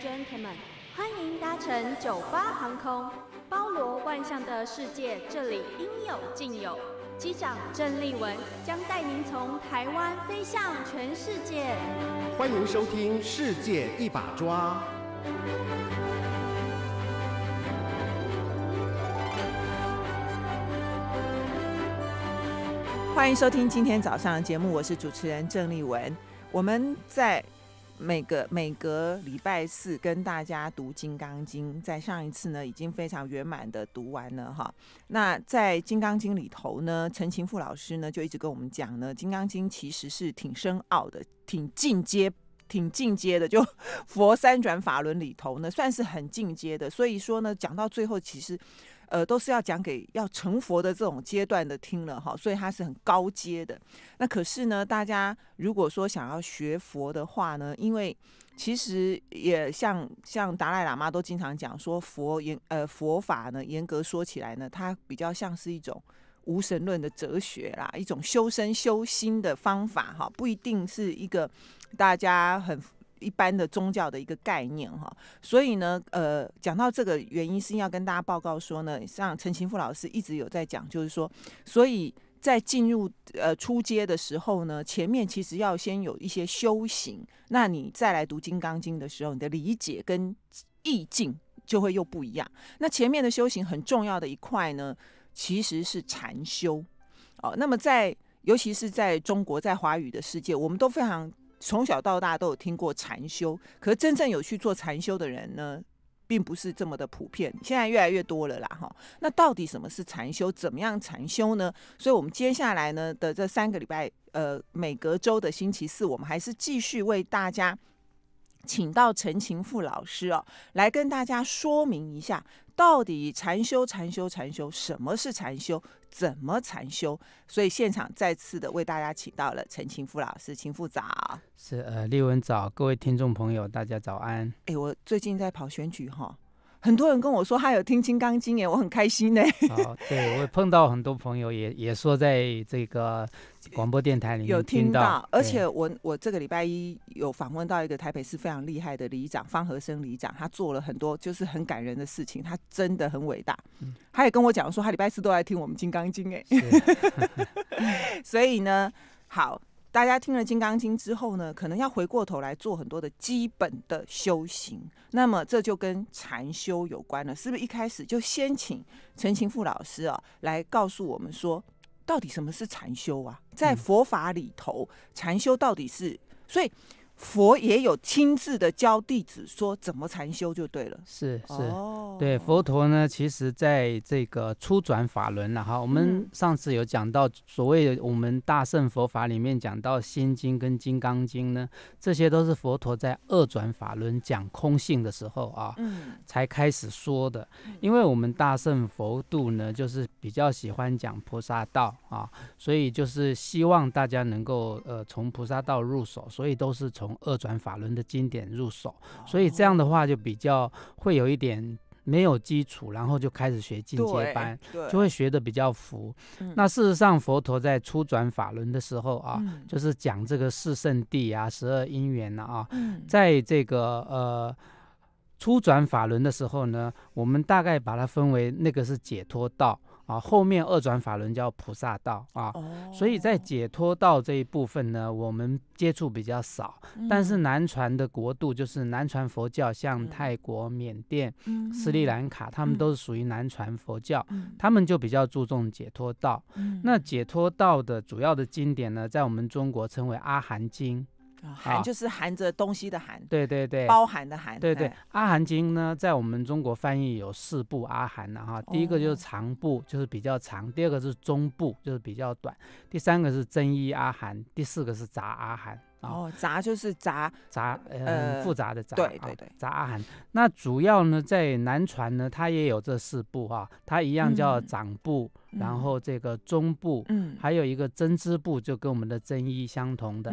gentlemen，欢迎搭乘九八航空，包罗万象的世界，这里应有尽有。机长郑丽文将带您从台湾飞向全世界。欢迎收听《世界一把抓》。欢迎收听今天早上的节目，我是主持人郑丽文。我们在每个每隔礼拜四跟大家读《金刚经》，在上一次呢已经非常圆满的读完了哈。那在《金刚经》里头呢，陈勤富老师呢就一直跟我们讲呢，《金刚经》其实是挺深奥的，挺进阶。挺进阶的，就 佛三转法轮里头呢，算是很进阶的。所以说呢，讲到最后，其实。呃，都是要讲给要成佛的这种阶段的听了哈，所以它是很高阶的。那可是呢，大家如果说想要学佛的话呢，因为其实也像像达赖喇嘛都经常讲说，佛严呃佛法呢，严格说起来呢，它比较像是一种无神论的哲学啦，一种修身修心的方法哈，不一定是一个大家很。一般的宗教的一个概念哈，所以呢，呃，讲到这个原因，是要跟大家报告说呢，像陈勤富老师一直有在讲，就是说，所以在进入呃初阶的时候呢，前面其实要先有一些修行，那你再来读《金刚经》的时候，你的理解跟意境就会又不一样。那前面的修行很重要的一块呢，其实是禅修哦。那么在尤其是在中国，在华语的世界，我们都非常。从小到大都有听过禅修，可是真正有去做禅修的人呢，并不是这么的普遍。现在越来越多了啦，哈。那到底什么是禅修？怎么样禅修呢？所以，我们接下来呢的这三个礼拜，呃，每隔周的星期四，我们还是继续为大家请到陈勤富老师哦，来跟大家说明一下，到底禅修、禅修、禅修，什么是禅修？怎么禅修？所以现场再次的为大家请到了陈勤富老师，清富早。是呃，立文早，各位听众朋友，大家早安。哎，我最近在跑选举哈。很多人跟我说他有听《金刚经》耶，我很开心呢。哦，对我碰到很多朋友也也说在这个广播电台里面有听到，而且我我这个礼拜一有访问到一个台北市非常厉害的里长方和生里长，他做了很多就是很感人的事情，他真的很伟大。他也跟我讲说他礼拜四都在听我们《金刚经》哎，所以呢，好。大家听了《金刚经》之后呢，可能要回过头来做很多的基本的修行。那么这就跟禅修有关了，是不是？一开始就先请陈勤富老师啊来告诉我们说，到底什么是禅修啊？在佛法里头，禅修到底是？所以。佛也有亲自的教弟子说怎么禅修就对了，是是，对佛陀呢，其实在这个初转法轮了哈。我们上次有讲到所谓的我们大圣佛法里面讲到心经跟金刚经呢，这些都是佛陀在二转法轮讲空性的时候啊，才开始说的。因为我们大圣佛度呢，就是比较喜欢讲菩萨道啊，所以就是希望大家能够呃从菩萨道入手，所以都是从。二转法轮的经典入手，所以这样的话就比较会有一点没有基础，然后就开始学进阶班，就会学的比较浮。那事实上，佛陀在初转法轮的时候啊，就是讲这个四圣地啊、十二因缘啊，在这个呃初转法轮的时候呢，我们大概把它分为那个是解脱道。啊，后面二转法轮叫菩萨道啊，所以在解脱道这一部分呢，我们接触比较少。但是南传的国度就是南传佛教，像泰国、缅甸、斯里兰卡，他们都是属于南传佛教，他们就比较注重解脱道。那解脱道的主要的经典呢，在我们中国称为《阿含经》。含就是含着东西的含，对对对，包含的含，对对。阿含经呢，在我们中国翻译有四部阿含的哈，第一个就是长部，就是比较长；第二个是中部，就是比较短；第三个是真一阿含，第四个是杂阿含。哦，杂就是杂杂，呃，复杂的杂，对对对，杂阿含。那主要呢，在南传呢，它也有这四部哈，它一样叫掌部，然后这个中部，嗯，还有一个针织部，就跟我们的针衣相同的，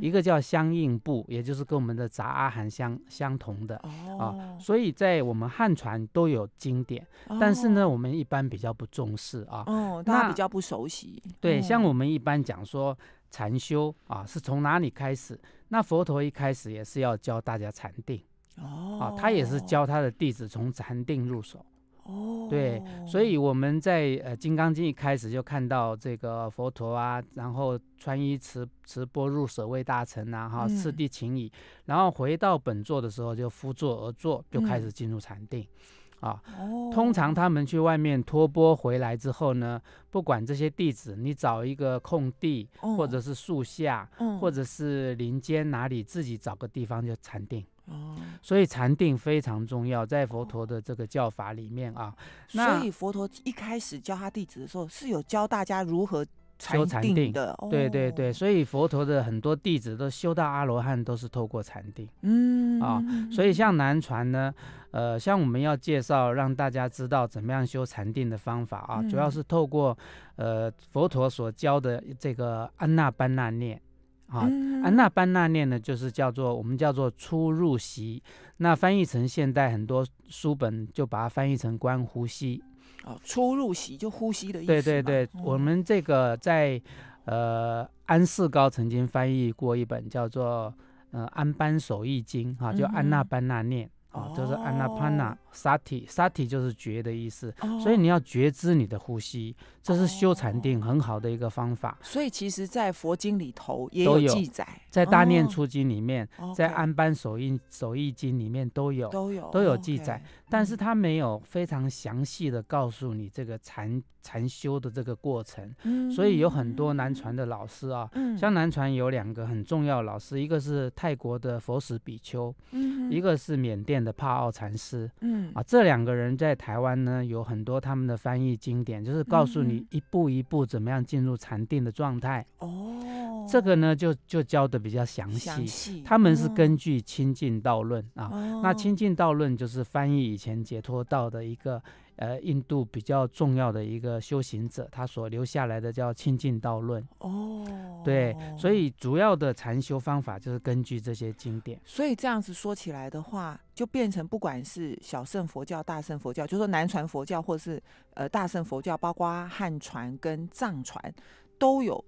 一个叫相应部，也就是跟我们的杂阿含相相同的，哦，啊，所以在我们汉传都有经典，但是呢，我们一般比较不重视啊，哦，大家比较不熟悉，对，像我们一般讲说。禅修啊，是从哪里开始？那佛陀一开始也是要教大家禅定哦啊，他也是教他的弟子从禅定入手。哦，对，所以我们在呃《金刚经》一开始就看到这个佛陀啊，然后穿衣持持钵入舍卫大臣啊，哈，次嗯第请椅，然后回到本座的时候就趺坐而坐，就开始进入禅定。啊，哦，通常他们去外面托钵回来之后呢，不管这些弟子，你找一个空地，或者是树下，嗯。或者是林间哪里，自己找个地方就禅定。哦，所以禅定非常重要，在佛陀的这个教法里面啊，那所以佛陀一开始教他弟子的时候，是有教大家如何修禅定的。对对对，哦，所以佛陀的很多弟子都修到阿罗汉，都是透过禅定。嗯啊所以像南传呢，呃，像我们要介绍让大家知道怎么样修禅定的方法啊，主要嗯是透过呃佛陀所教的这个安那班那念啊。嗯安那班那念呢，就是叫做我们叫做出入息，那翻译成现代很多书本就把它翻译成观呼吸。哦，出入息就呼吸的意思。对对对，哦我们这个在呃安世高曾经翻译过一本叫做呃安般守意经哈、就安那嗯哼班那念啊，就是安那潘那哦萨提萨提就是觉的意思，哦所以你要觉知你的呼吸，这是修禅定很好的一个方法。所以其实，在佛经里头也有记载，在大念哦处经里面，在安般守印守义经里面都有，都有都有记载但是他没有非常详细的告诉你这个禅禅修的这个过程。所以有很多南传的老师啊，嗯像南传有两个很重要的老师，一个是泰国的佛史比丘，嗯一个是缅甸的帕奥禅师嗯啊。这两个人在台湾呢有很多他们的翻译经典，就是告诉你嗯一步一步怎么样进入禅定的状态。哦，这个呢就就教的比较详细。详细，他们是嗯根据《清净道论》啊，那《哦清净道论》就是翻译以前解脱道的一个呃印度比较重要的一个修行者，他所留下来的叫《清净道论》。哦，对，所以主要的禅修方法就是根据这些经典。所以这样子说起来的话，就变成不管是小乘佛教、大乘佛教，就说南传佛教或是呃大乘佛教，包括汉传跟藏传都有。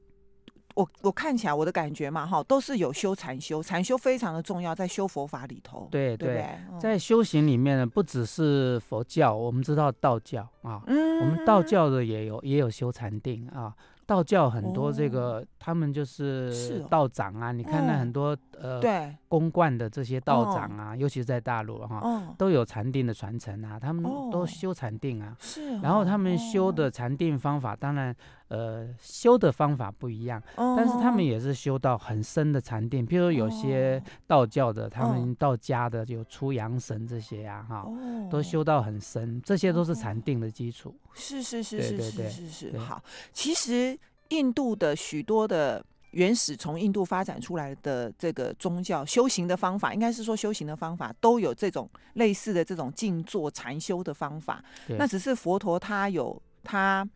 我我看起来我的感觉嘛，哈，都是有修禅修，禅修非常的重要，在修佛法里头，对对对对？嗯在修行里面呢，不只是佛教，我们知道道教啊，嗯我们道教的也有也有修禅定啊。道教很多这个，他们就是道长啊，你看那哦很多呃对，公冠的这些道长啊，尤其是在大陆哈，嗯，都有禅定的传承啊，他们哦都修禅定啊。是哦，然后他们修的禅定方法，当然，呃，修的方法不一样，哦，但是他们也是修到很深的禅定，譬如有些道教的，他们道家的有出阳神这些啊，哈，哦都修到很深，这些都是禅定的基础。是是是是是是是好。其实印度的许多的原始从印度发展出来的这个宗教修行的方法，应该是说修行的方法都有这种类似的这种静坐禅修的方法。那只是佛陀他有他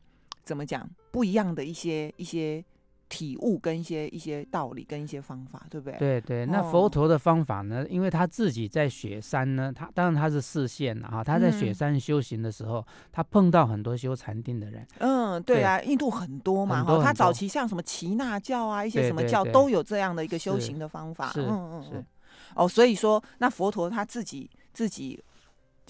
怎么讲不一样的一些一些体悟跟一些一些道理跟一些方法，对不对？对对，那哦佛陀的方法呢？因为他自己在雪山呢，他当然他是视线了哈，他在雪嗯山修行的时候，他碰到很多修禅定的人。嗯，对啊，印度很多嘛，哈，他早期像什么耆那教啊，一些什么教都有这样的一个修行的方法，嗯嗯嗯，哦，所以说那佛陀他自己自己，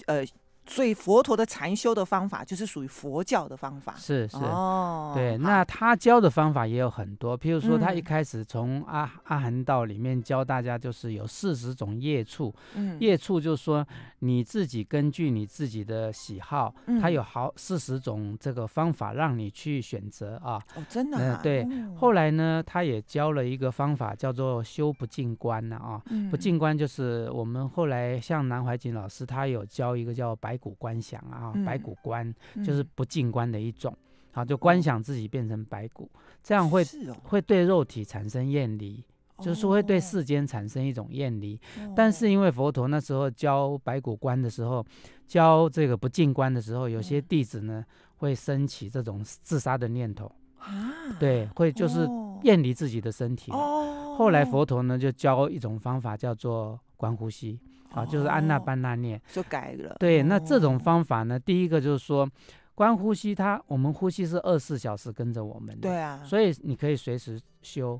呃，所以佛陀的禅修的方法就是属于佛教的方法，是是，哦，对，那他教的方法也有很多，譬如说他一嗯。开始从阿阿含道里面教大家，就是有四十种业处，嗯。业处就是说你自己根据你自己的喜好，它嗯有好四十种这个方法让你去选择啊。哦，真的、啊，嗯对哦。后来呢，他也教了一个方法，叫做修不净观呢啊。不嗯。净观就是我们后来像南怀瑾老师，他有教一个叫白骨观想啊，白嗯。骨观就是嗯不净观的一种，好就观哦想自己变成白骨，这样会哦，会对肉体产生厌离，就是说会对哦世间产生一种厌离。但是因为佛陀那时候教白骨观的时候，教这个不净观的时候，有些嗯。弟子呢会升起这种自杀的念头，啊，对，会就是哦。厌离自己的身体。哦，后来佛陀呢就教一种方法叫做观呼吸啊，就是安那哦班那念。就改了，对，那这种哦方法呢，第一个就是说观呼吸它，我们呼吸是二十四小时跟着我们的，对啊，所以你可以随时修。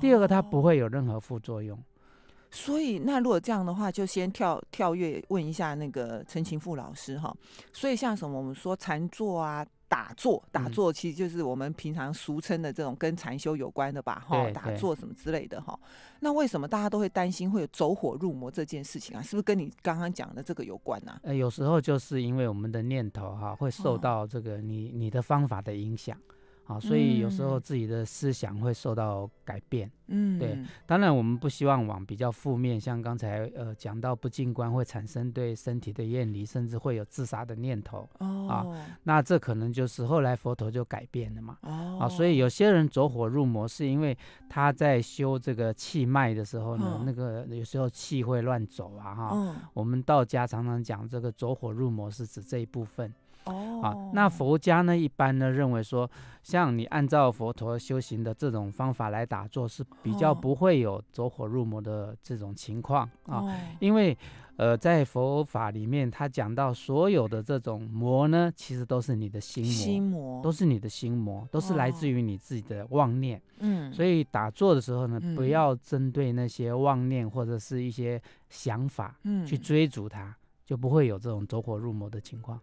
第二个，它不哦会有任何副作用。所以那如果这样的话，就先跳跳跃问一下那个陈情富老师哈。所以像什么我们说禅坐啊。打坐，打坐其实就是我们平常俗称的这种跟禅修有关的吧，哈，打坐什么之类的哈。那为什么大家都会担心会有走火入魔这件事情啊？是不是跟你刚刚讲的这个有关呢？呃，有时候就是因为我们的念头哈会受到这个你你的方法的影响。好，所以有时候自己的思想会受到改变。嗯，对。当然，我们不希望往比较负面，像刚才呃讲到不进观会产生对身体的厌离，甚至会有自杀的念头。哦。啊，那这可能就是后来佛陀就改变了嘛。哦。啊，所以有些人走火入魔，是因为他在修这个气脉的时候呢，那个有时候气会乱走啊。哈。嗯。我们道家常常讲这个走火入魔，是指这一部分。哦，啊，那佛家呢，一般呢认为说，像你按照佛陀修行的这种方法来打坐，是比较不会有走火入魔的这种情况啊。因为，呃，在佛法里面，他讲到所有的这种魔呢，其实都是你的心魔，心魔都是你的心魔，都是来自于你自己的妄念。嗯，所以打坐的时候呢，不要针对那些妄念或者是一些想法，嗯，去追逐它，就不会有这种走火入魔的情况。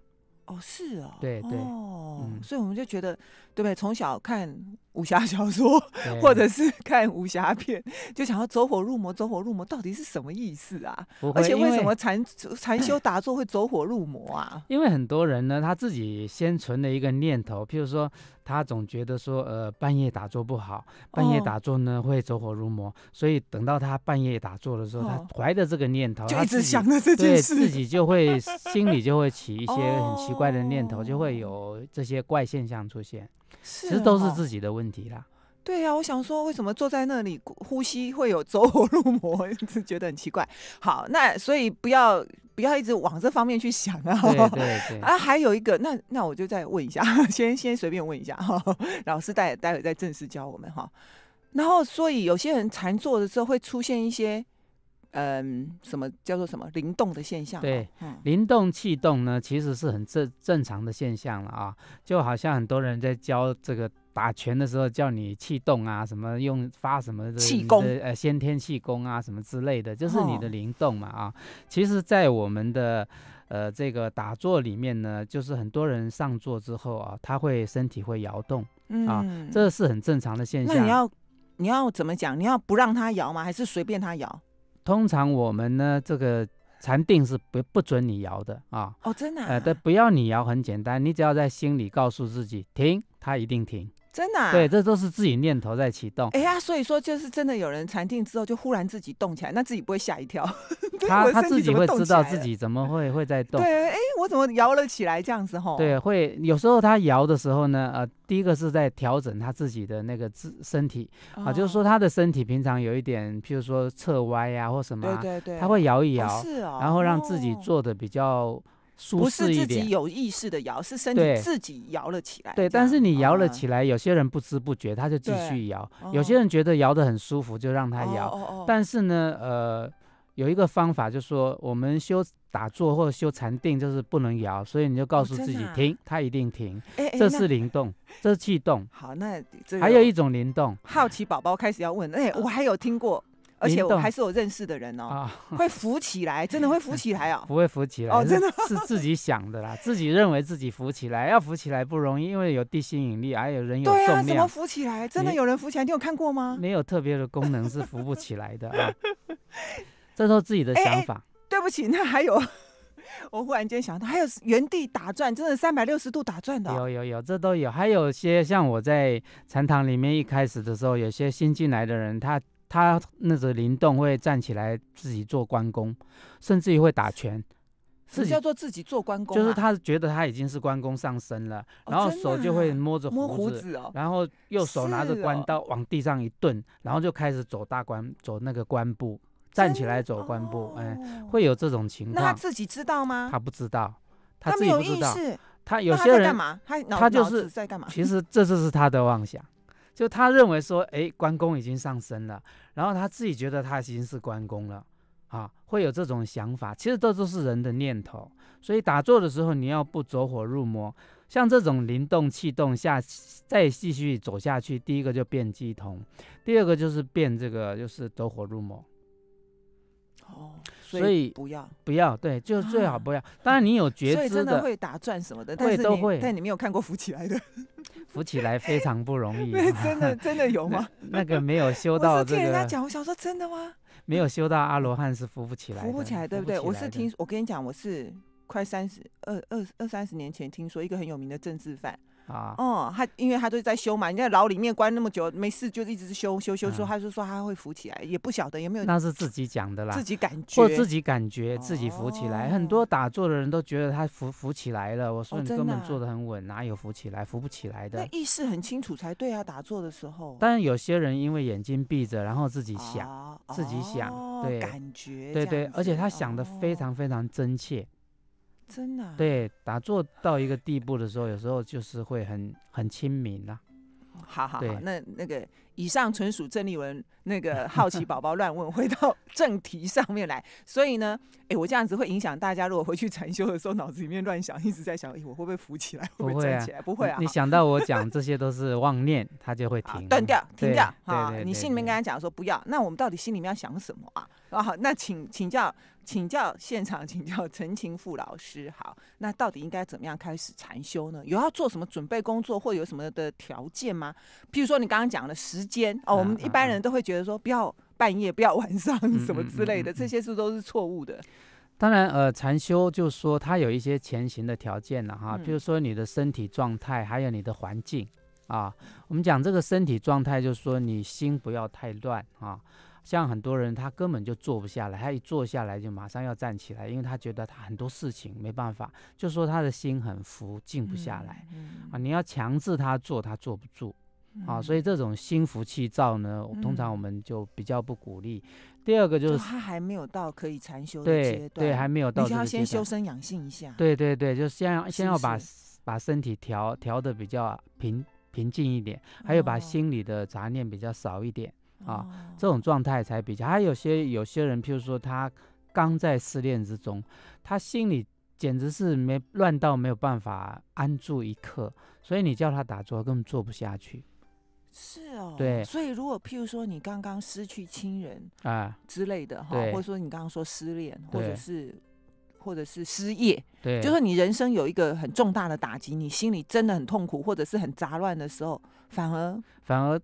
哦，是哦，对对，哦，所以我们就觉得，对不对？从小看武侠小说，或者是看武侠片，就想要走火入魔，走火入魔到底是什么意思啊？而且为什么禅禅修打坐会走火入魔啊？因为很多人呢，他自己先存了一个念头，譬如说。他总觉得说，呃，半夜打坐不好，半夜打坐呢会走火入魔，所以等到他半夜打坐的时候，他怀着这个念头，就一直想着这件事，自己就会心里就会起一些很奇怪的念头，就会有这些怪现象出现，其实都是自己的问题啦。对呀，我想说，为什么坐在那里呼吸会有走火入魔，是觉得很奇怪。好，那所以不要不要一直往这方面去想啊。对 对对。啊，还有一个，那那我就再问一下，先先随便问一下哈，老师待待会再正式教我们哈。然后，所以有些人禅坐的时候会出现一些。嗯，什么叫做什么灵动的现象？对，灵动气动呢，其实是很正正常的现象了啊。就好像很多人在教这个打拳的时候，叫你气动啊，什么用发什么气功，呃，先天气功啊，什么之类的，就是你的灵动嘛啊。其实，在我们的呃这个打坐里面呢，就是很多人上座之后啊，他会身体会摇动啊，这是很正常的现象。那你要你要怎么讲？你要不让他摇吗？还是随便他摇？通常我们呢，这个禅定是不不准你摇的啊。哦，真的。呃，但，不要你摇，很简单，你只要在心里告诉自己停，它一定停。真的，对，这都是自己念头在启动。哎呀，所以说就是真的有人禅定之后就忽然自己动起来，那自己不会吓一跳？他他自己会知道自己怎么会会在动。对，哎，我怎么摇了起来这样子吼？对，会有时候他摇的时候呢，呃，第一个是在调整他自己的那个自身体啊，就是说他的身体平常有一点，譬如说侧歪呀或什么，对对对，他会摇一摇，是哦，然后让自己做的比较。不是自己有意识的摇，是身体自己摇了起来。对，但是你摇了起来，有些人不知不觉他就继续摇，有些人觉得摇得很舒服，就让他摇。但是呢，呃，有一个方法，就是说我们修打坐或者修禅定，就是不能摇，所以你就告诉自己停，它一定停。这是灵动，这是气动。好，那还有一种灵动。好奇宝宝开始要问，哎，我还有听过。而且我还是有认识的人哦，会浮起来，真的会浮起来哦，不会浮起来哦，真的是自己想的啦，自己认为自己浮起来，要浮起来不容易，因为有地心引力，还有人有重量。对啊，怎么浮起来？真的有人浮起来？你有看过吗？没有特别的功能是浮不起来的啊，这都自己的想法。对不起，那还有，我忽然间想到，还有原地打转，真的三百六十度打转的。有有有，这都有。还有些像我在禅堂里面一开始的时候，有些新进来的人，他。他那个灵动会站起来自己做关公，甚至于会打拳。是叫做自己做关公，就是他觉得他已经是关公上身了，然后手就会摸着胡子，然后右手拿着关刀往地上一顿，然后就开始走大关，走那个关步，站起来走关步，哎，会有这种情况。那他自己知道吗？他不知道，他自己不知道。他有些人干嘛？他他就是在干嘛？其实这就是他的妄想。就他认为说，哎，关公已经上身了，然后他自己觉得他已经是关公了，啊，会有这种想法。其实这都是人的念头。所以打坐的时候，你要不走火入魔，像这种灵动气动下，再继续走下去，第一个就变鸡同，第二个就是变这个就是走火入魔。哦，所以不要，不要，对，就是最好啊不要。当然你有 觉知的会打转什么的，但是你会都会但你没有看过浮起来的，浮起来非常不容易 对，，真的真的有吗？那个没有修到这个，听人家讲，我想说真的吗？没有修到阿罗汉是扶不起来的，扶不起来，对不对？我是听，我跟你讲，我是快三十二二二三十年前听说一个很有名的政治犯，啊，哦，他因为他都在修嘛，你在牢里面关那么久，没事就一直修修修修，啊他就说他会浮起来，也不晓得有没有那是自己讲的啦自。己感觉，或自己感觉自己浮起来，很多哦打坐的人都觉得他浮浮起来了。我说哦你根本坐得很稳，哪有浮起来？浮不起来的那的。意识很清楚才对啊，打坐的时候。但是有些人因为眼睛闭着，然后自己想，哦自己想哦对感觉对对，而且他想的非哦常非常真切。真的啊、对，打坐到一个地步的时候，有时候就是会很很亲民啦。好好好，那那个以上纯属郑丽文那个好奇宝宝乱问，回到 正题上面来。所以呢，哎，我这样子会影响大家，如果回去禅修的时候，脑子里面乱想，一直在想，哎，我会不会浮起来？会不会站起来？不会啊，你想到我讲这些都是妄念，他就会停断掉，停掉对啊！你心里面跟他讲说不要，那我们到底心里面要想什么啊？啊，好，那请请教请教现场请教陈情富老师，好，那到底应该怎么样开始禅修呢？有要做什么准备工作，或有什么的条件吗？譬如说你刚刚讲的时间哦，我们啊一般啊人都会觉得说不要半夜，不要晚上什么嗯之类的，这些是都是错误的？当然，呃，禅修就是说它有一些前行的条件了哈，嗯比如说你的身体状态，还有你的环境啊。我们讲这个身体状态，就是说你心不要太乱啊。像很多人他根本就坐不下来，他一坐下来就马上要站起来，因为他觉得他很多事情没办法，就说他的心很浮，静不下来、嗯啊。你要强制他坐，他坐不住。啊，所以以这种心浮气躁呢，通常嗯我们就比较不鼓励。第二个就是他还没有到可以禅修的阶对段，对，还没有到你就要先。修身养性一下。对对对，就先要是先要把是把身体调调的比较平平静一点，还有把哦心里的杂念比较少一点，啊哦这种状态才比较。还有些有些人，譬如说他刚在失恋之中，他心里简直是没乱到没有办法安住一刻，所以你叫他打坐根本做不下去是哦，对所以如果譬如说你刚刚失去亲人啊。之类的哈，或者说你刚刚说失恋，或者是或者是失业，对，就说你人生有一个很重大的打击，你心里真的很痛苦，或者是很杂乱的时候，反而反而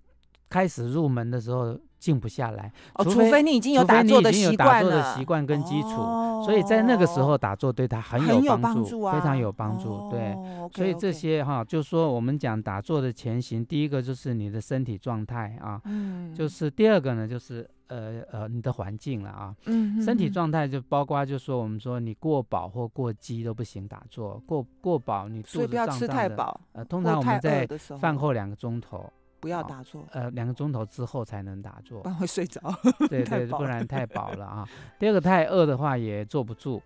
开始入门的时候静不下来，哦，除非除非你已经有打坐的习惯了，坐的习惯跟基础，哦所以在那个时候打坐对他很很有有帮助，非常有帮助。对，哦所以这些哈，就说我们讲打坐的前行，第一个就是你的身体状态啊，嗯就是第二个呢就是呃呃你的环境了啊。嗯身体嗯状态就包括，就说我们说你过饱或过饥都不行打坐，过过饱你肚子所以不要吃胀胀的。太饱，呃，通常我们在饭后两个钟头，不要打坐，呃两个钟头之后才能打坐不。然会睡着对 对，不然太饱了啊。第二个太饿的话也坐不住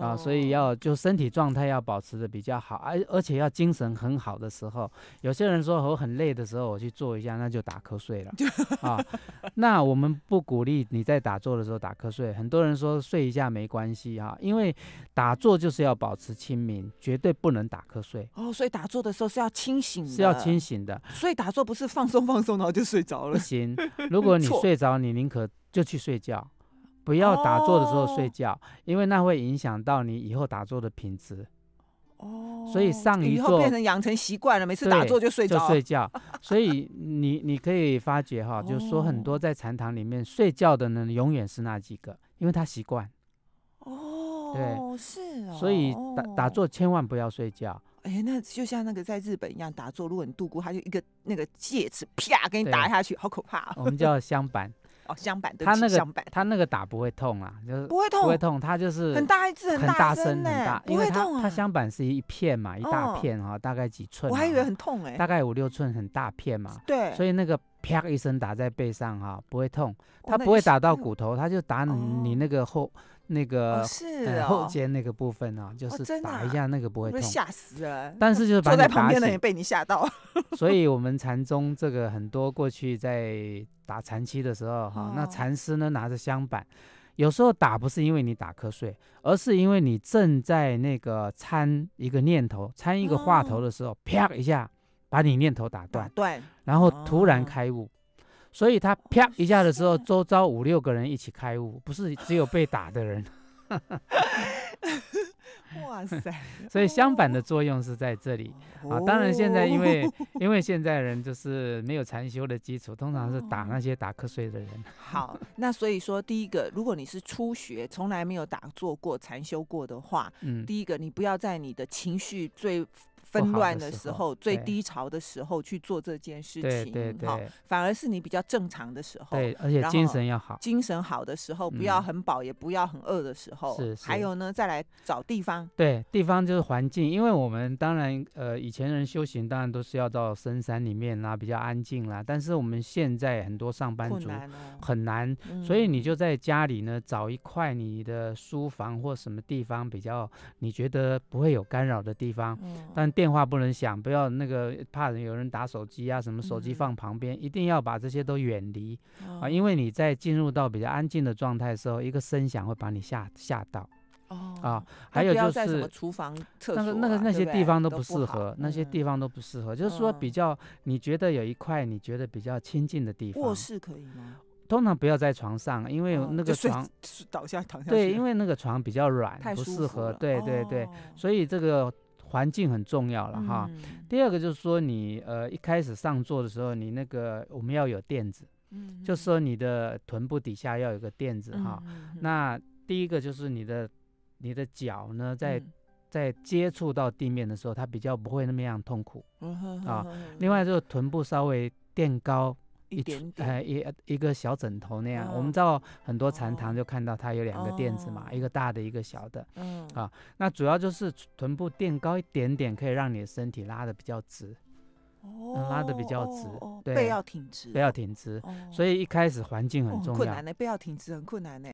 啊，所以要就身体状态要保持的比较好，而而且要精神很好的时候。有些人说我很累的时候我去做一下，那就打瞌睡了啊。那我们不鼓励你在打坐的时候打瞌睡。很多人说睡一下没关系啊，因为打坐就是要保持清明，绝对不能打瞌睡，哦，所以打坐的时候是要清醒的，是要清醒的。所以打坐不是放松放松，然后就睡着了。不行，如果你睡着，你宁可就去睡觉，不要打坐的时候睡哦觉，因为那会影响到你以后打坐的品质。哦所以上一座以后变成养成习惯了，每次打坐就睡就。睡觉，所以你你可以发觉哈，就是说很多哦在禅堂里面睡觉的呢，永远是那几个，因为他习惯，哦，对是哦。所以打打哦，坐千万不要睡觉。哎，那就像那个在日本一样，打坐，如果你度过，他就一个那个戒指啪给你打下去，好可怕哦。我们叫香板，哦，香板，对他那个他那个打不会痛啊，就是不会痛，不会痛，他就是很大一只，很大声很呢大，不因为它会痛啊。它香板是一片嘛，一大哦片哈，大概几寸嘛，我还以为很痛哎。大概五六寸，很大片嘛，对，所以那个啪一声打在背上哈，不会痛，它不会打到骨头，它就打你那个后那个哦是后肩那个部分啊，就是打一啊下那个不会痛，会吓死了。但是就是把坐在。旁边的人也被你吓到。所以我们禅宗这个很多过去在打禅期的时候哈，那哦禅师呢拿着香板。有时候打不是因为你打瞌睡，而是因为你正在那个参一个念头、参一个话头哦的时候，啪一下把你念头打打断，断，然后突然哦开悟。所以他啪一下的时候，周遭五六个人一起开悟，不是只有被打的人。哇塞！所以相反的作用是在这里啊。当然现在因为 因为现在人就是没有禅修的基础，通常是打那些打瞌睡的人。好，那所以说第一个，如果你是初学，从来没有打坐过、禅修过的话，嗯，第一个你不要在你的情绪最。纷乱的时候，最低潮的时候去做这件事情，对对，反而是你比较正常的时候，对，而且精神要好，精神好的时候，不要很饱，也不要很饿的时候，是，还有呢，再来找地方，对，地方就是环境，因为我们当然，呃，以前人修行当然都是要到深山里面啦，比较安静啦，但是我们现在很多上班族很难，所以你就在家里呢，找一块你的书房或什么地方比较你觉得不会有干扰的地方，但电话不能响，不要那个怕人有人打手机啊，什么手机放旁边，一定要把这些都远离啊，因为你在进入到比较安静的状态的时候，一个声响会把你吓吓到。哦啊，还有就是厨房、厕所，那个那个那些地方都不适合，那些地方都不适合。就是说比较，你觉得有一块你觉得比较亲近的地方，卧室可以吗？通常不要在床上，因为那个床倒下躺下。对，因为那个床比较软，不适合。对对对，所以这个。环境很重要了哈。第二个就是说，你呃一开始上座的时候，你那个我们要有垫子，嗯，就说你的臀部底下要有个垫子哈。那第一个就是你的你的脚呢，在在接触到地面的时候，它比较不会那么样痛苦啊。另外就是臀部稍微垫高。一点点，一一个小枕头那样，我们知道很多禅堂就看到它有两个垫子嘛，一个大的，一个小的，嗯啊，那主要就是臀部垫高一点点，可以让你的身体拉的比较直，哦，拉的比较直，对，背要挺直，背要挺直，所以一开始环境很重要，困难的，背要挺直很困难的。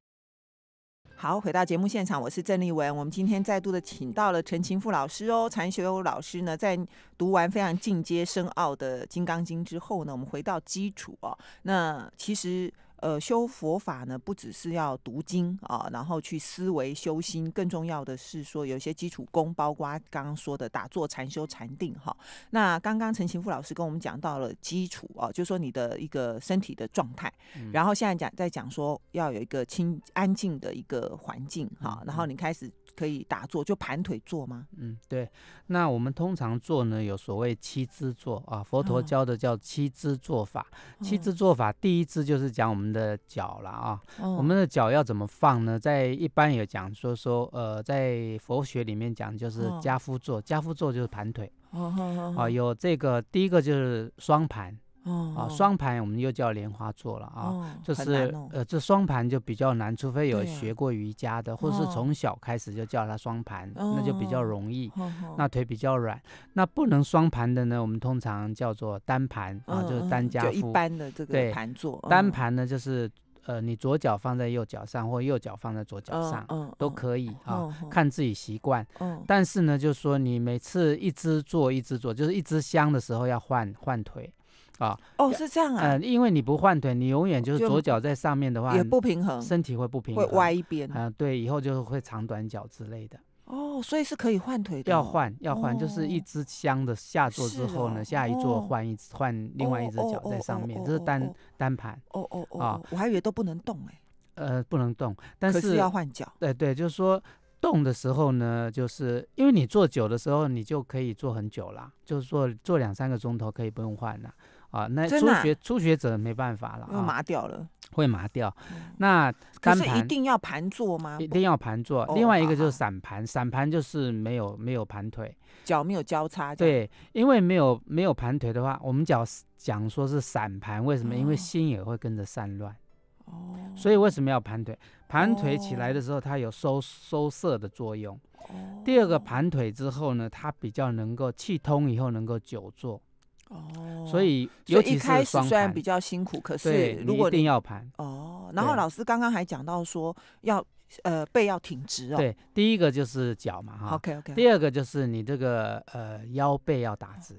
好，回到节目现场，我是郑丽文。我们今天再度的请到了陈勤富老师哦，陈学友老师呢，在读完非常进阶深奥的《金刚经》之后呢，我们回到基础哦。那其实。呃，修佛法呢，不只是要读经啊，然后去思维修心，更重要的是说，有一些基础功，包括刚刚说的打坐、禅修、禅定哈。那刚刚陈勤富老师跟我们讲到了基础啊，就说你的一个身体的状态，然后现在讲在讲说要有一个清安静的一个环境哈，然后你开始。可以打坐就盘腿坐吗？嗯，对。那我们通常做呢，有所谓七支坐啊，佛陀教的叫七支坐法。七支坐法，第一支就是讲我们的脚了啊。我们的脚要怎么放呢？在一般有讲说说，呃，在佛学里面讲就是家夫坐，家夫坐就是盘腿。哦啊，有这个第一个就是双盘。啊，双盘我们又叫莲花座了啊，就是呃，这双盘就比较难，除非有学过瑜伽的，或是从小开始就叫它双盘，那就比较容易。那腿比较软，那不能双盘的呢，我们通常叫做单盘啊，就是单家夫。一般的这个盘坐，单盘呢就是呃，你左脚放在右脚上，或右脚放在左脚上，都可以啊，看自己习惯。但是呢，就是说你每次一只坐一只坐，就是一只香的时候要换换腿。啊哦，是这样啊，呃，因为你不换腿，你永远就是左脚在上面的话，也不平衡，身体会不平衡，会歪一边啊。对，以后就会长短脚之类的。哦，所以是可以换腿的。要换，要换，就是一只香的下座之后呢，下一座换一换另外一只脚在上面，这是单单盘。哦哦哦，啊，我还以为都不能动哎。呃，不能动，但是要换脚。对对，就是说动的时候呢，就是因为你坐久的时候，你就可以坐很久啦，就是说坐两三个钟头可以不用换了。啊，那初学初学者没办法了，会麻掉了，会麻掉。那可是一定要盘坐吗？一定要盘坐。另外一个就是散盘，散盘就是没有没有盘腿，脚没有交叉。对，因为没有没有盘腿的话，我们脚讲说是散盘，为什么？因为心也会跟着散乱。哦。所以为什么要盘腿？盘腿起来的时候，它有收收摄的作用。哦。第二个盘腿之后呢，它比较能够气通以后能够久坐。哦，所以尤其是双虽然比较辛苦，可是如果一定要盘哦。然后老师刚刚还讲到说要呃背要挺直哦。对，第一个就是脚嘛哈。OK OK。第二个就是你这个呃腰背要打直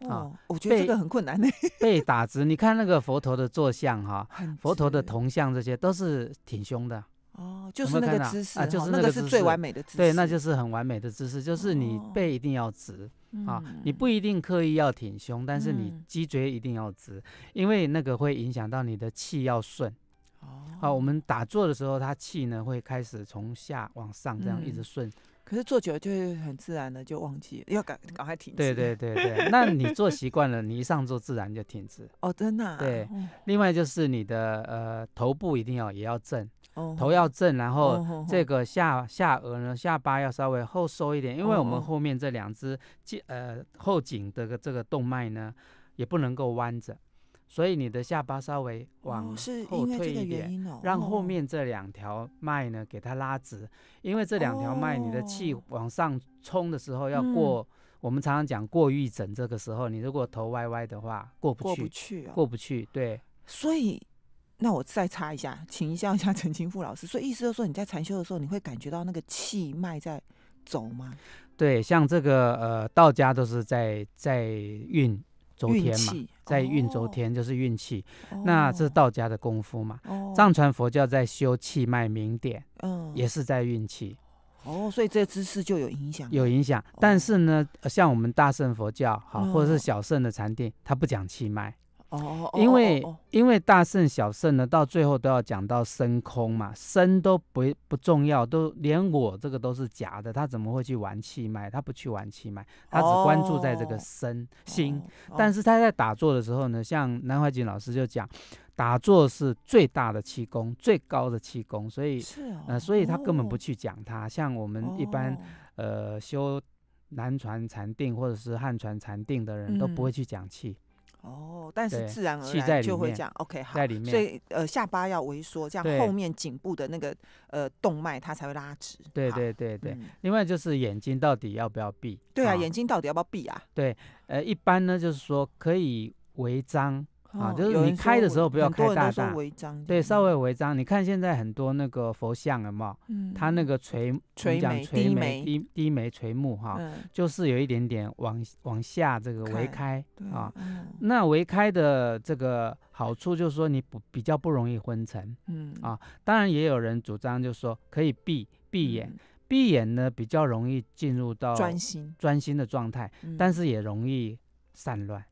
哦。我觉得这个很困难呢。背打直，你看那个佛陀的坐像哈，佛陀的铜像这些都是挺胸的。哦，就是那个姿势啊，就是那个是最完美的姿势。对，那就是很完美的姿势，就是你背一定要直。啊，你不一定刻意要挺胸，但是你嗯脊椎一定要直，因为那个会影响到你的气要顺。哦啊，我们打坐的时候，它气呢会开始从下往上这样一直嗯顺。可是做久了就会很自然的就忘记了，要赶赶快停止。对对对对，那你做习惯了，你一上座自然就停止。哦，真的、啊。对哦另外就是你的呃头部一定要也要正，哦头要正，然后哦这个下下颚呢下巴要稍微后收一点，因为我们后面这两只颈呃后颈的这个动脉呢也不能够弯着，所以你的下巴稍微往后退一点。让后哦面这两条脉呢给它拉直，因为这两条脉你的气哦往上冲的时候要嗯过，我们常常讲过玉枕，这个时候你如果头歪歪的话过不过去，不去哦。过不去，对，所以，那我再插一下，请教一下陈清富老师。所以意思就是说，你在禅修的时候，你会感觉到那个气脉在走吗？对，像这个呃道家都是在在运周天嘛，在运周哦天就是运气，那这是道家的功夫嘛。哦藏传佛教在修气脉明点，嗯也是在运气。哦，所以这些姿势就有影响，有影响。但是呢，呃像我们大乘佛教哈，或者哦是小乘的禅定，它不讲气脉，哦因为因为大圣小圣呢，到最后都要讲到身空嘛，身都不不重要，都连我这个都是假的，他怎么会去玩气脉？他不去玩气脉，他只关注在这个哦身心。哦但是他在打坐的时候呢，像南怀瑾老师就讲，打坐是最大的气功，最高的气功，所以是哦，呃，所以他根本不哦去讲它。像我们一般。哦呃修南传禅定或者是汉传禅定的人都不会嗯去讲气，哦，但是自然而然就会这样 OK 好在，里面所以呃下巴要萎缩，这样后面颈部的那个呃动脉它才会拉直。对，对对对。嗯另外就是眼睛到底要不要闭？对啊，眼睛到底要不要闭啊？对呃一般呢就是说可以微张啊，哦就是你开的时候不要开大大，对，稍微违章。你看现在很多那个佛像有没有？嗯它那个垂垂讲垂眉眉低低低眉垂目哈，嗯就是有一点点往往下这个微开啊。嗯那微开的这个好处就是说你不比较不容易昏沉。嗯啊当然，也有人主张就是说可以闭闭眼，嗯闭眼呢比较容易进入到专心，专心的状态，嗯但是也容易散乱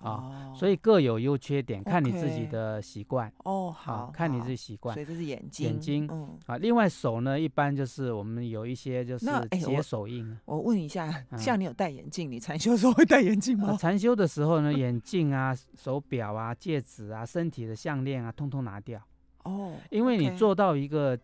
啊。哦所以各有优缺点，看你自己的习惯哦啊好，，看你自己习惯所以这是眼睛，眼睛嗯，啊。另外手呢，一般就是我们有一些就是解手印啊。我问一下，嗯像你有戴眼镜，你禅修的时候会戴眼镜吗？呃禅修的时候呢，眼镜啊、手表啊、戒指啊、身体的项链啊，通通拿掉，哦，因为你做到一个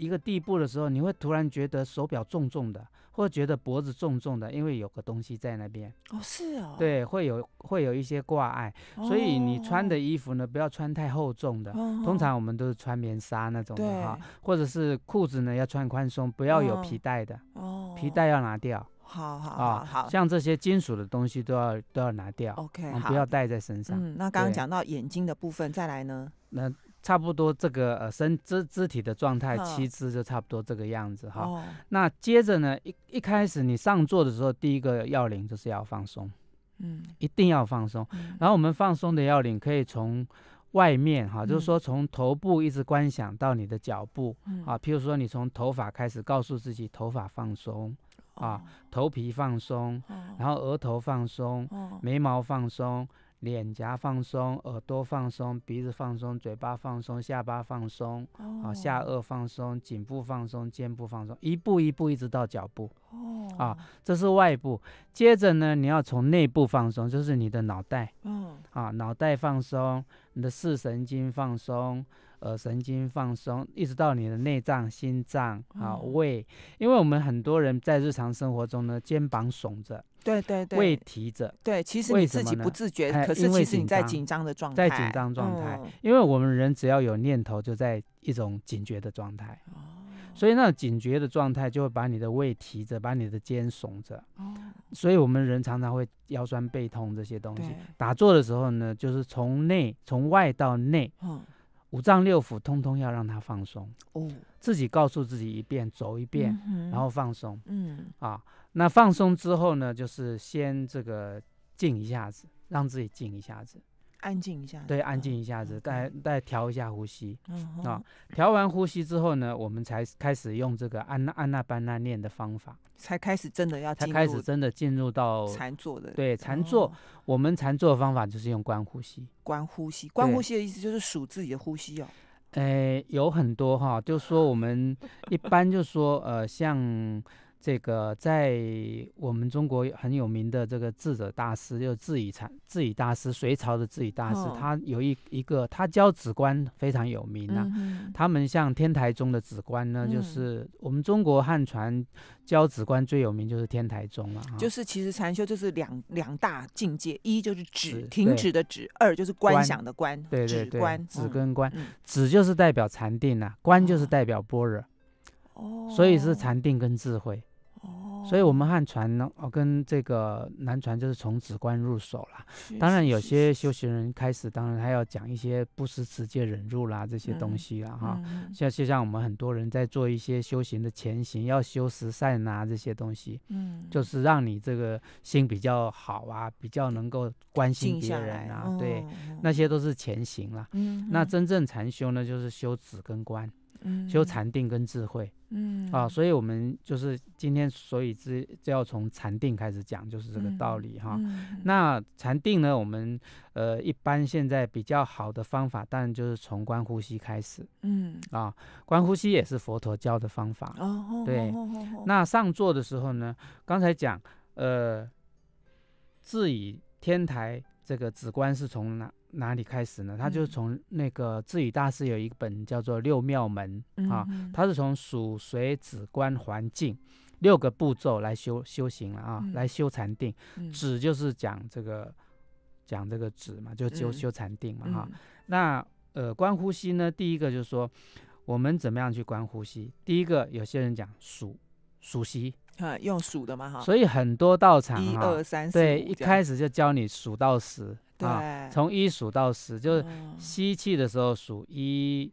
一个地步的时候，你会突然觉得手表重重的，或者觉得脖子重重的，因为有个东西在那边，哦是哦，对，会有会有一些挂碍，所以你穿的哦。衣服呢，不要穿太厚重的。哦通常我们都是穿棉纱那种的对。哈，或者是裤子呢要穿宽松，不要有嗯。皮带的，哦。皮带要拿掉。好好好啊。好像这些金属的东西都要都要拿掉，，OK，嗯，好，不要带在身上。嗯，那。刚刚讲到眼睛的部分，再来呢？那差不多这个呃身肢肢体的状态，嗯七肢就差不多这个样子哈。哦，那接着呢，一一开始你上座的时候，第一个要领就是要放松，嗯。一定要放松。嗯。然后我们放松的要领可以从外面哈，就是嗯。说从头部一直观想到你的脚部嗯。啊，譬如说你从头发开始，告诉自己头发放松，啊，头皮放松，哦。然后额头放松，哦。眉毛放松，脸颊放松，耳朵放松，鼻子放松，嘴巴放松，下巴放松，啊，下颚放松，颈部放松，肩部放松，一步一步一直到脚部，哦啊，这是外部。接着呢，你要从内部放松，就是你的脑袋嗯啊，脑袋放松，你的视神经放松。耳神经放松，一直到你的内脏、心脏啊、哦胃，因为我们很多人在日常生活中呢，肩膀耸着，对对对，胃提着，对，其实你自己不自觉，哎可是其实你在紧张的状态，在紧张状态，嗯。因为我们人只要有念头，就在一种警觉的状态，哦。所以那种警觉的状态就会把你的胃提着，把你的肩耸着，哦，所以我们人常常会腰酸背痛这些东西。，打坐的时候呢，就是从内从外到内，嗯五脏六腑通通要让它放松，哦，自己告诉自己一遍，走一遍，嗯然后放松嗯啊。那放松之后呢，就是先这个静一下子，让自己静一下子。安静一下，对，安静一下子，再再调一下呼吸嗯啊。调完呼吸之后呢，我们才开始用这个安那安那班那念的方法，才开始真的要才开始真的进入到禅坐的对禅坐哦我们禅坐的方法就是用观呼吸。观呼吸，观呼吸的意思就是数自己的呼吸哦。诶，有很多哈，就说我们一般就说呃，像这个在我们中国很有名的这个智者大师，就是智以禅智以大师，隋朝的智以大师，嗯他有一一个他教止观非常有名啊。嗯他们像天台宗的止观呢，就嗯。是我们中国汉传教止观最有名就是天台宗了哈。就是其实禅修就是两两大境界，一就是止止停止的止，二就是观观想的观，对对对止观，止嗯跟观，嗯。止就是代表禅定啊，观就是哦。代表般若，哦，所以是禅定跟智慧。哦，所以，我们汉传呢，哦，跟这个南传就是从止观入手啦。当然，有些修行人开始，当然他要讲一些不食持戒、忍辱啦这些东嗯西啦，哈。嗯像就像我们很多人在做一些修行的前行，要修十善啊这些东西，嗯，就是让你这个心比较好啊，比较能够关心别人啊，对，，哦那些都是前行啦。嗯那嗯真正禅修呢，就是修止跟观，修嗯禅定跟智慧。嗯啊，所以我们就是今天，所以这就要从禅定开始讲，就是这个道嗯理哈。嗯那禅定呢，我们呃一般现在比较好的方法，当然就是从观呼吸开始嗯啊。观呼吸也是佛陀教的方法。哦对那上座的时候呢，刚才讲呃，自以天台这个止观是从哪哪里开始呢？他就从那个智宇大师有一本叫做《六妙门》啊，他是从属水止观环境六个步骤来修修行了啊，嗯来修禅定。嗯止就是讲这个讲这个止嘛，就修嗯修禅定嘛哈。嗯那呃观呼吸呢，第一个就是说我们怎么样去观呼吸？第一个有些人讲数数息，啊用数的嘛哈，所以很多道场一哈，二三四对，一开始就教你数到十啊，对从一数到十，就是嗯吸气的时候数一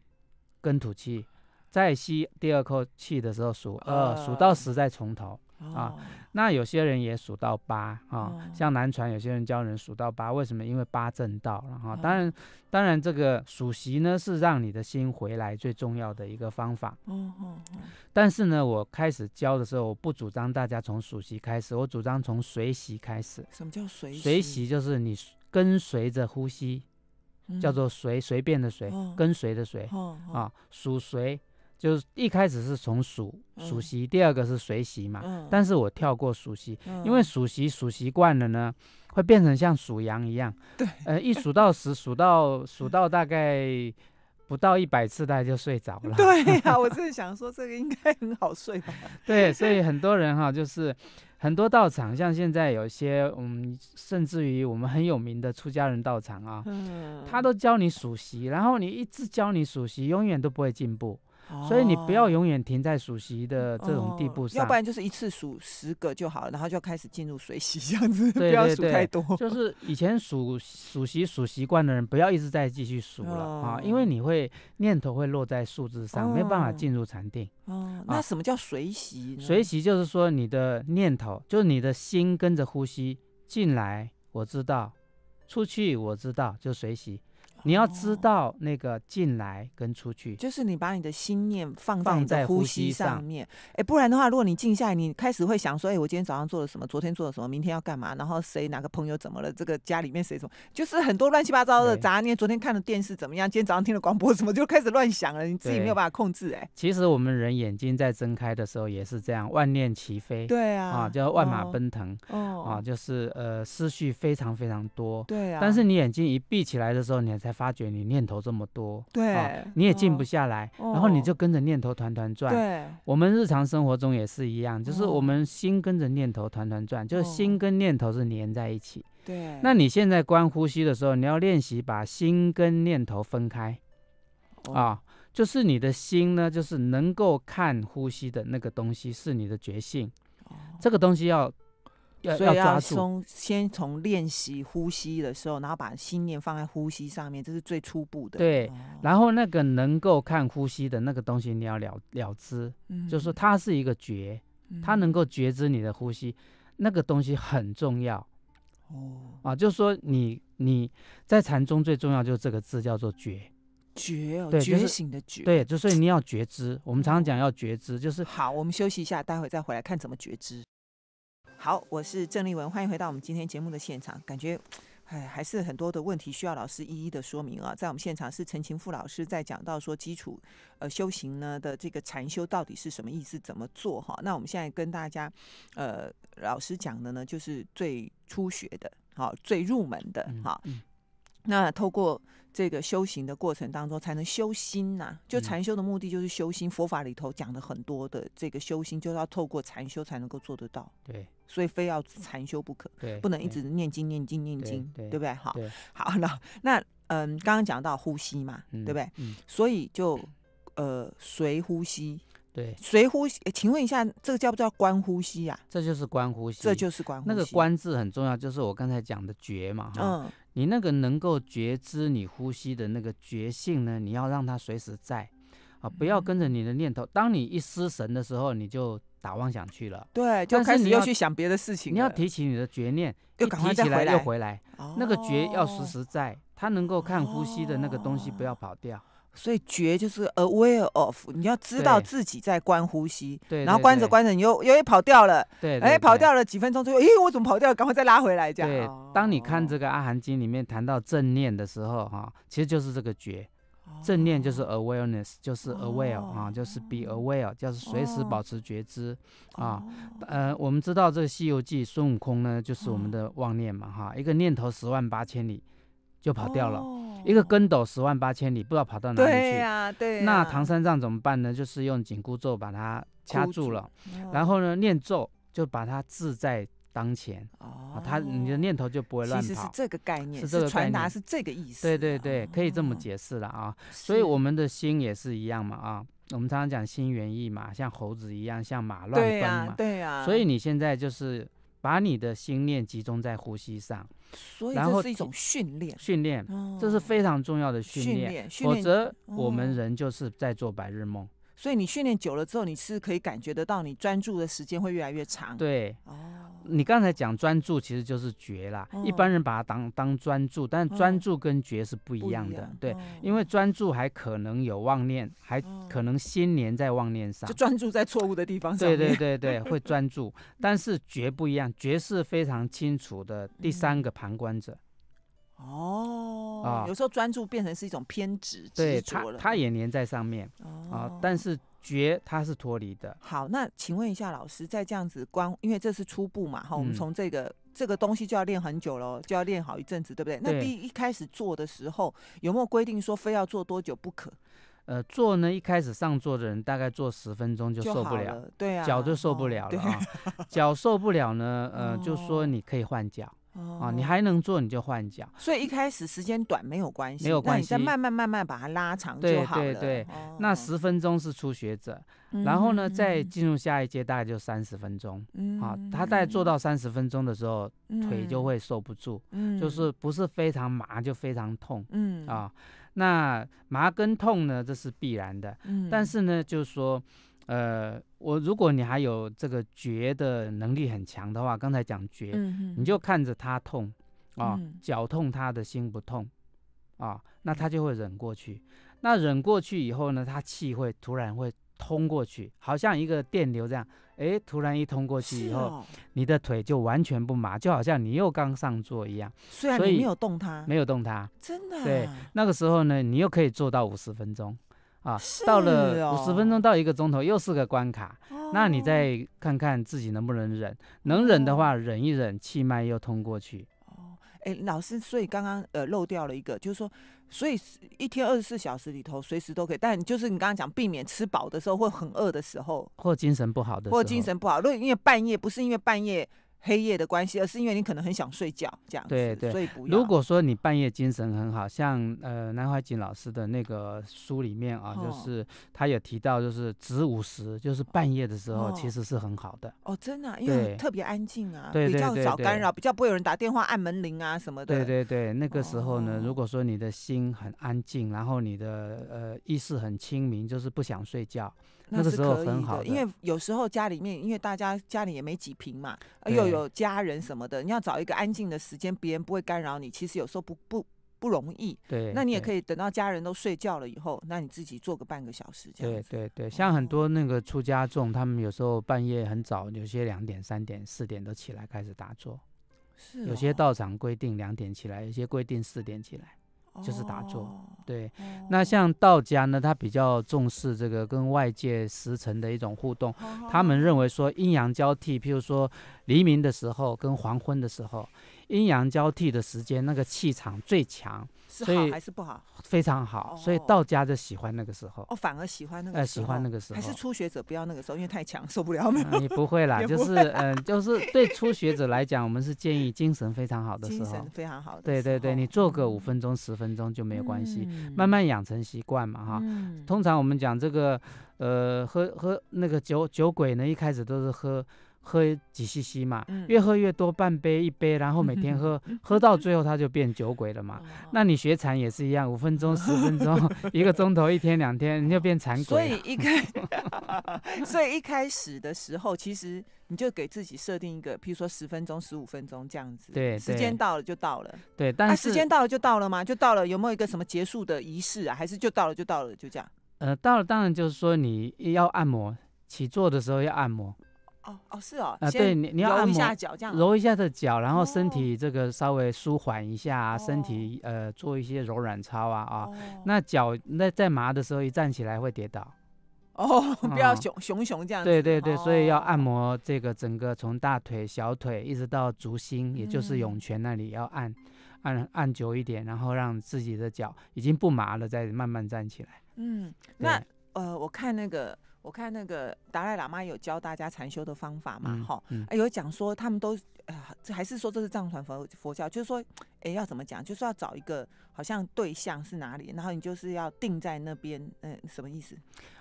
跟吐气，再吸第二口气的时候数二，数到十再从头。啊哦那有些人也数到八啊，哦像南传有些人教人数到八，为什么？因为八正道了哈。当哦然，当然这个数息呢是让你的心回来最重要的一个方法。哦哦哦但是呢，我开始教的时候，我不主张大家从数息开始，我主张从随息开始。什么叫随随息就是你跟随着呼吸，叫做随随便的随，哦跟随的随哦啊，数随就是一开始是从数数嗯息，第二个是随息嘛。嗯但是我跳过数息，因为数息数习惯了呢，会变成像数羊一样。对，呃，一数到十，数到数到大概不到一百次，大概就睡着了。对呀、我 真的想说这个应该很好睡吧？对，所以很多人哈，就是很多道场，像现在有些嗯，甚至于我们很有名的出家人道场啊，嗯他都教你数息，然后你一直教你数息，永远都不会进步。所以你不要永远停在数息的这种地步哦上。要不然就是一次数十个就好了，然后就开始进入水洗这样子，对不要数太多。就是以前数数习数习惯的人，不要一直在继续数了、啊，因为哦你会念头会落在数字上，没有办法哦进入禅定。哦，那什么叫随洗呢？随习就是说你的念头，就是你的心跟着呼吸进来，我知道；出去我知道，就随习。你要知哦道那个进来跟出去，就是你把你的心念放在你放在呼的呼吸吸上上面，哎，不然的话，如果你静下来，你开始会想说，哎，我今天早上做了什么，昨天做了什么，明天要干嘛，然后谁哪个朋友怎么了，这个家里面谁什么，就是很多乱七八糟的杂念。昨天看的电视怎么样？今天早上听了广播什么，就开始乱想了，你自己没有办法控制，哎，其实我们人眼睛在睁开的时候也是这样，万念齐飞。对啊，啊，叫万马哦奔腾、哦啊，就是呃思绪非常非常多。对啊，但是你眼睛一闭起来的时候，你才发觉你念头这么多，对啊，你也静不哦下来，然后你哦就跟着念头团团转。对，我们日常生活中也是一样，就是我哦们心跟着念头团团转，就是心哦跟念头是连在一起。对，那你现在观呼吸的时候，你要练习把心跟念头分开哦啊，就是你的心呢，就是能够看呼吸的那个东西是你的觉性，这个东西要要所以要。从先从练习呼吸的时候，然后把心念放在呼吸上面，这是最初步的。对哦，然后那个能够看呼吸的那个东西，你要了了知，就是说它是一个觉，它能够够觉知你的呼吸，那个东西很重要哦，啊，就是说你你在禅中最重要就是这个字叫做觉，觉觉醒的觉。，对，就所以你要觉知。我们常常讲要觉知，就是好，我们休息一下，待会再回来看怎么觉知。好，我是郑丽文，欢迎回到我们今天节目的现场。感觉，哎，还是很多的问题需要老师一一的说明啊。在我们现场是陈晴富老师在讲到说基础呃修行呢的这个禅修到底是什么意思，怎么做哈。那我们现在跟大家呃老师讲的呢，就是最初学的，好，最入门的嗯哈。嗯那透过这个修行的过程当中，才能修心呐、就嗯禅修的目的就是修心。佛法里头讲的很多的这个修心，就是要透过禅修才能够做得到，对所以非要禅修不可，对，不能一直念经、念经、念经，对对不对？好，好，那那嗯，刚刚讲到呼吸嘛，嗯对不对？嗯，所以就呃随呼吸，对，随呼吸。诶请问一下，这个叫不叫观呼吸呀、这就是观呼吸，这就是观呼吸。那个，观字很重要，就是我刚才讲的觉嘛，哈，嗯，你那个能够觉知你呼吸的那个觉性呢，你要让它随时在，啊，不要跟着你的念头。当你一失神的时候，你就打妄想去了。对，就开始你要又去想别的事情。你要提起你的觉念，又赶快提起来再回来又回来，那个觉要时哦时在，它能够看呼吸的那个东西不要跑掉。所以觉就是 aware of，你要知道自己在观呼吸，对，然后对对关着关着，你又又又跑掉了，对，哎，跑掉了几分钟之后，咦，我怎么跑掉了？赶快再拉回来，这样。对哦，当你看这个《阿含经》里面谈到正念的时候，哈，其实就是这个觉。正念就是 awareness，就是 aware 啊，就是 be aware，就是随时保持觉知啊。呃，我们知道这个《西游记》孙悟空呢，就是我们的妄念嘛，哈，一个念头十万八千里就跑掉了，一个跟斗十万八千里不知道跑到哪里去。对呀，对呀。那唐三藏怎么办呢？就是用紧箍咒把它掐住住了，哦然后呢念咒就把它置在当前啊，哦，他你的念头就不会乱跑。其实是这个概念，是这个传达是这个意思。对对对，可以这么哦。解释了啊。所以我们的心也是一样嘛啊，我们常常讲心猿意马，像猴子一样，像马乱对呀奔嘛。对呀。所以你现在就是把你的心念集中在呼吸上，所以然后这是一种训练，训练，这是哦非常重要的训训练。训练。否则我哦们人就是在做白日梦。所以你训练久了之后，你是可以感觉得到你专注的时间会越来越长。。对哦。你刚才讲专注，其实就是觉啦。一般哦人把它当当专注，但专哦注跟觉是不一样的。对，因为专注还可能有妄念，还哦可能心连在妄念上就。专注在错误的地方上对。对对对，会专注，但是觉不一样，觉是非常清楚的第三个旁观者，哦，啊。有时候专注变成是一种偏执、对执着了。他他也粘在上面哦。啊，但是觉它是脱离的，好，那请问一下老师，在这样子观，因为这是初步嘛，哈，我们嗯。从这个这个东西就要练很久了，就要练好一阵子，对不对？那第一一开始做的时候，有没有规定说非要做多久不可？呃，做呢一开始上座的人大概做十分钟就受不了，了，对啊，脚就受不了了啊，脚受不了呢，呃，就说哦。你可以换脚啊，你哦还能做你就换脚，所以一开始时间短没有关系，没有关系你再慢慢慢慢把它拉长对就好了。对对哦那十分钟是初学者，然后呢再嗯进入下一阶大概就三十分钟。嗯啊，他在做到三十分钟的时候，腿就会受不住，嗯，就是不是非常麻就非常痛嗯，啊。那麻跟痛呢，这是必然的，嗯，但是呢，就是说，呃，我如果你还有这个觉的能力很强的话，刚才讲觉，嗯，你就看着他痛啊嗯，脚痛他的心不痛啊，那他就会忍过去。那忍过去以后呢，他气会突然会通过去，好像一个电流这样，诶，突然一通过去以后，哦，你的腿就完全不麻，就好像你又刚上座一样，所以虽然你没有动它，没有动它。真的啊对那个时候呢，你又可以做到五十分钟啊，到了五十分哦钟到一个钟头，又是个关卡。那你哦再看看自己能不能忍，能忍的话，忍一忍，气脉又通过去。哦，哎，老师，所以刚刚呃漏掉了一个，就是说，所以一天二十四小时里头随时都可以，但就是你刚刚讲避免吃饱的时候或很饿的时候，或精神不好的时候，或精神不好，如果因为半夜不是因为半夜黑夜的关系，而是因为你可能很想睡觉这样子，对对所以不要。如果说你半夜精神很好，像呃南怀瑾老师的那个书里面啊，就哦是他有提到，就是子午时，就是半夜的时候，哦其实是很好的。哦，真的啊、因为特别安静啊，比较少干扰，比较不会有人打电话按门铃啊什么的。对对对，那个时候呢，哦如果说你的心很安静，然后你的呃意识很清明，就是不想睡觉，那个时候是可以的，很好的因为有时候家里面，因为大家家里也没几平嘛，呃又有有家人什么的，你要找一个安静的时间，别人不会干扰你。其实有时候不不不容易。对，那你也可以。等到家人都睡觉了以后，那你自己做个半个小时这样子。对对对，像很多那个出家众，他们有时候半夜很早，有些两点、三点、四点都起来开始打坐。是有些哦道场规定两点起来，有些规定四点起来。就是打坐哦对，哦那像道家呢，他比较重视这个跟外界时辰的一种互动。他们认为说阴阳交替，譬如说黎明的时候跟黄昏的时候，阴阳交替的时间，那个气场最强，是好所以还是不好？非常好，所以哦道家就喜欢那个时候。哦，反而喜欢那个喜欢那个时候，还是初学者不要那个时候，因为太强受不了。没有嗯也不会啦，就是嗯、就是对初学者来讲，我们是建议精神非常好的时候精神，非常好的。对对对，你做个五嗯分钟、十分钟就没有关系，嗯慢慢养成习惯嘛哈。嗯通常我们讲这个，呃，喝喝那个酒酒鬼呢，一开始都是喝喝几 CC 嘛，嗯越喝越多，半杯一杯，然后每天喝，喝到最后他就变酒鬼了嘛。哦那你学禅也是一样，五分钟、十分钟、一个钟头、一天、两天，你就变禅鬼所。以一开，所以一开始的时候，其实你就给自己设定一个，譬如说十分钟、十五分钟这样子。对时间到了就到了。对，啊，但是、时间到了就到了吗？就到了，有没有一个什么结束的仪式啊？还是就到了就到了，就这样？呃，到了当然就是说你要按摩，起坐的时候要按摩，哦哦，是哦，对你你要揉一按摩下脚这样。揉一下的脚，然后身哦体这个稍微舒缓一下啊，身哦体呃做一些柔软操啊啊。哦那脚那在麻的时候一站起来会跌倒，哦，不要哦熊熊熊这样子。对对对，所以要按哦。摩这个整个从大腿、小腿一直到足心，也就是嗯涌泉那里要按按按久一点，然后让自己的脚已经不麻了，再慢慢站起来。嗯，那呃，我看那个，我看那个达赖喇嘛有教大家禅修的方法嘛，嗯哈、嗯。哎有讲说他们都，呃，还是说这是藏传佛佛教，就是说，哎，要怎么讲，就是要找一个好像对象是哪里，然后你就是要定在那边，嗯、什么意思？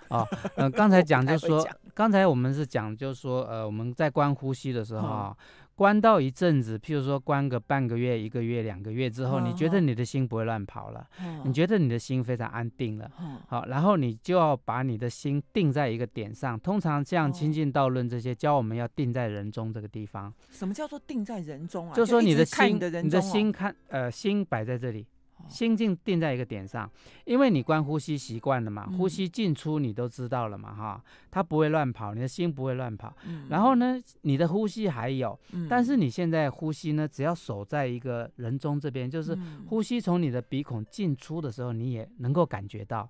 哦，呃，刚才讲 就说太会讲，刚才我们是讲就是说，呃，我们在关呼吸的时候嗯啊，关到一阵子，譬如说关个半个月、一个月、两个月之后，你觉得嗯你的心不会乱跑了，你嗯觉得你的心非常安定了。嗯好，然后你就要把你的心定在一个点上。通常这样哦亲近道论这些教我们要定在人中这个地方，什么叫做定在人中啊？就是说你的心，你的心看，呃，心摆在这里，哦。心境定在一个点上，因为你观呼吸习惯了嘛，呼嗯吸进出你都知道了嘛，哈，它不会乱跑，你的心不会乱跑。嗯。然后呢，你的呼吸还有，嗯。但是你现在呼吸呢，只要守在一个人中这边，就是嗯。呼吸从你的鼻孔进出的时候，你也能够感觉到，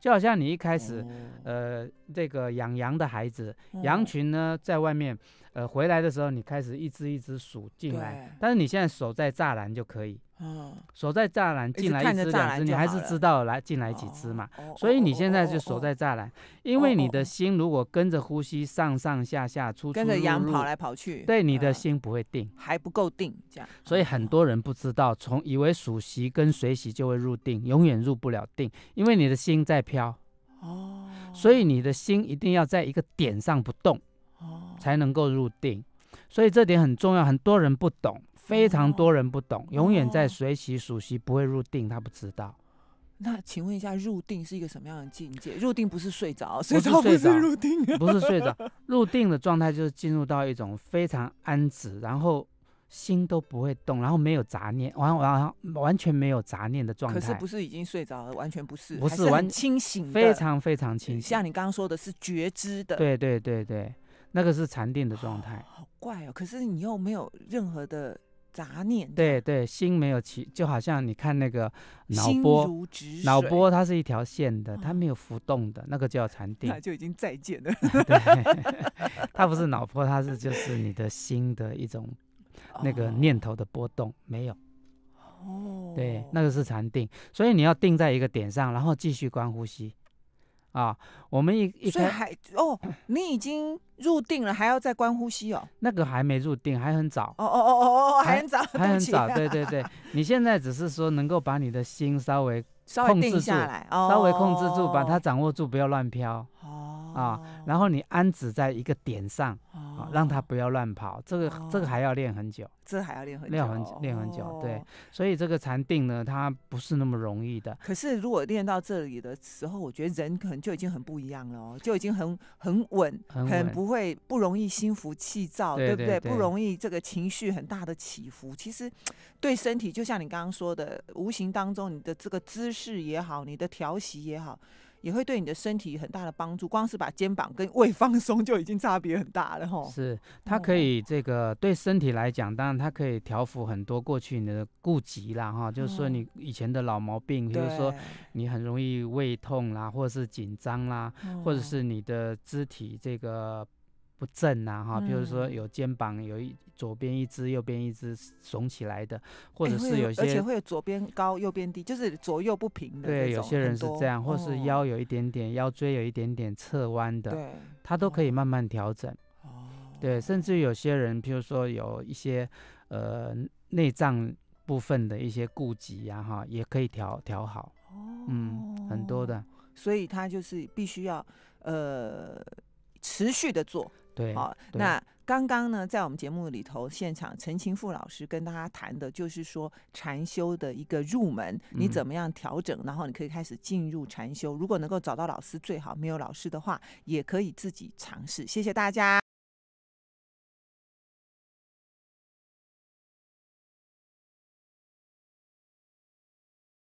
就好像你一开始。哦。呃，这个养羊的孩子，羊哦群呢在外面，呃，回来的时候你开始一只一只数进来，但是你现在守在栅栏就可以，嗯守在栅栏进来一只两只，你还是知道来进来几只嘛。哦所以你哦现在就守在栅栏，因为你的心如果跟着呼吸上上下下出出跟着羊跑来跑去，对你的嗯心不会定。还不够定，这样。所以很多人不知道，从以为数息跟随息就会入定，永远入不了定，因为你的心在飘，哦，所以你的心一定要在一个点上不动。哦，才能够入定，所以这点很重要，很多人不懂，非常多人不懂，永远在哦。随喜数息不会入定，他不知道。那请问一下，入定是一个什么样的境界？入定不是睡着，是睡着不是睡着入定？啊。不是睡着，入定的状态就是进入到一种非常安止，然后心都不会动，然后没有杂念，完完完全没有杂念的状态，可是不是已经睡着了，完全不是，不是完清醒，非常非常清醒。像你刚刚说的是觉知的，，对对对对，那个是禅定的状态。好怪哦。可是你又没有任何的杂念，对对，心没有起，就好像你看那个脑波，脑波它是一条线的，它哦没有浮动的，那个叫禅 定那。就已经再见了。对，它不是脑波，它是就是你的心的一种那个念头的波动，没有。哦，对，那个是禅定，所以你要定在一个点上，然后继续观呼吸。啊，我们一一开所以还哦，你已经入定了，还要再观呼吸哦。那个还没入定，还很早，哦哦哦哦哦，还还很早，还很早。对对 对，你现在只是说能够把你的心稍微稍微定控制住下来，哦、稍微控制住，把它掌握住，不要乱飘。哦，啊，然后你安止在一个点上让它不要乱跑。这个这个还要练很久，这还要练很久，练很久练很久。对哦，所以这个禅定呢，它不是那么容易的。可是如果练到这里的时候，我觉得人可能就已经很不一样了哦，就已经很很稳，很稳不会不容易心浮气躁，不对？对对对不容易这个情绪很大的起伏。其实对身体，就像你刚刚说的，无形当中你的这个姿势也好，你的调息也好。也会对你的身体很大的帮助，光是把肩膀跟胃放松就已经差别很大了吼。是，它可以这个对身体来讲，当然它可以调服很多过去你的痼疾啦哈，就是说你以前的老毛病，比如说你很容易胃痛啦，或者是紧张啦，或者哦是你的肢体这个不正呐哈，比如说嗯有肩膀有一左边一只，右边一只耸起来的，或哎者是有会而且些会有左边高右边低，就是左右不平的对有些人是这样，或是哦腰有一点点腰椎有一点点侧弯的，对他都可以哦慢慢调整。哦对，甚至有些人，譬如说有一些呃内脏部分的一些顾及呀，哈，也可以调调好。嗯，很多的，所以他就是必须要呃持续的做。对。好，对那刚刚呢，在我们节目里头，现场陈晴富老师跟大家谈的就是说禅修的一个入门，你嗯怎么样调整，然后你可以开始进入禅修。如果能够找到老师最好，没有老师的话，也可以自己尝试。谢谢大家。